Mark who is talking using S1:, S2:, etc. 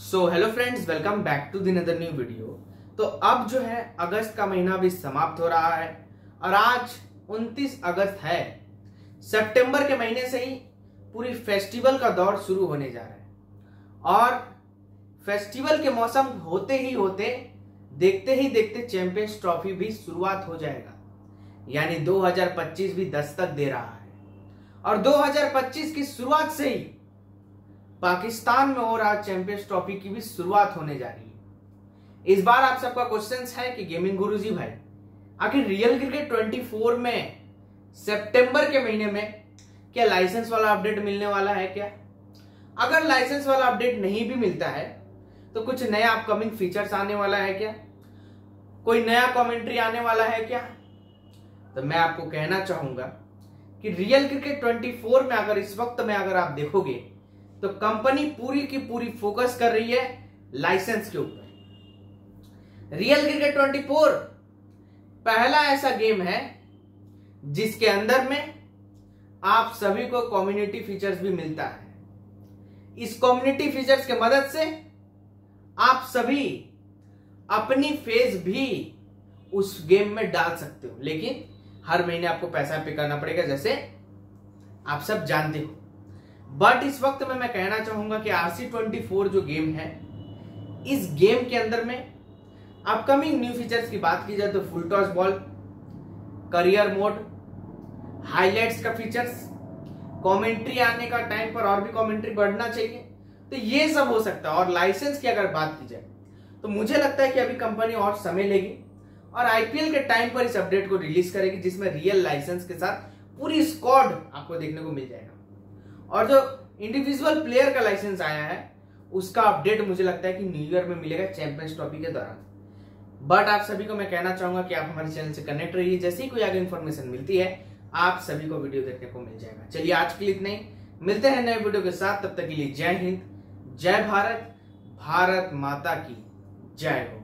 S1: So hello friends welcome back to another new video तो अब जो है, अगस्त का महीना भी समाप्त हो रहा है और आज 29 अगस्त है। सितंबर के महीने से ही पूरी फेस्टिवल का दौर शुरू होने जा रहा है। और फेस्टिवल के मौसम होते ही होते, देखते ही देखते चैंपियंस ट्रॉफी भी शुरुआत हो जाएगा। यानी 2025 भी दस्तक दे रहा है। और 2025 की शुरुआत से ही पाकिस्तान में हो रहा चैंपियंस ट्रॉफी की भी शुरुआत होने जा रही है। इस बार आप सबका क्वेश्चन है कि गेमिंग गुरुजी भाई, आखिर रियल क्रिकेट 24 में, सितंबर के महीने में क्या लाइसेंस वाला अपडेट मिलने वाला है क्या? अगर लाइसेंस वाला अपडेट नहीं भी मिलता है तो कुछ नया अपकमिंग फीचर्स आने वाला है क्या? कोई नया कमेंट्री आने वाला है क्या? तो मैं आपको कहना चाहूँगा कि रियल क्रिकेट 24 में अगर इस वक्त में अगर आप देखोगे तो कंपनी पूरी की पूरी फोकस कर रही है लाइसेंस के ऊपर। रियल क्रिकेट 24 पहला ऐसा गेम है जिसके अंदर में आप सभी को कम्युनिटी फीचर्स भी मिलता है। इस कम्युनिटी फीचर्स के मदद से आप सभी अपनी फेस भी उस गेम में डाल सकते हो। लेकिन हर महीने आपको पैसा पे करना पड़ेगा, जैसे आप सब जानते हो। बट इस वक्त में मैं कहना चाहूँगा कि आरसी ट्वेंटी फोर जो गेम है, इस गेम के अंदर में अपकमिंग न्यू फीचर्स की बात की जाए तो full toss ball career mode highlights का फीचर्स कमेंट्री आने का टाइम पर और भी कमेंट्री बढ़ना चाहिए। तो ये सब हो सकता है। और लाइसेंस की अगर बात की जाए तो मुझे लगता है कि अभी कंपनी और समय लेगी और आईपीएल के टाइम पर इस अपडेट को रिलीज़ करेगी, जिसमें रियल लाइसेंस के साथ पूरी स्क्वाड आपको देखने को मिल जाएगा। और जो इंडिविजुअल प्लेयर का लाइसेंस आया है, उसका अपडेट मुझे लगता है कि न्यू ईयर में मिलेगा चैंपियंस ट्रॉफी के दौरान। बट आप सभी को मैं कहना चाहूँगा कि आप हमारे चैनल से कनेक्ट रहिए, जैसे ही कोई आगे इन्फॉर्मेशन मिलती है, आप सभी को वीडियो देखने को मिल जाएगा। चलिए आज के लिए इतने मिलते हैं नए वीडियो के साथ, तब तक के लिए जय हिंद, जय भारत भारत माता की जय हो।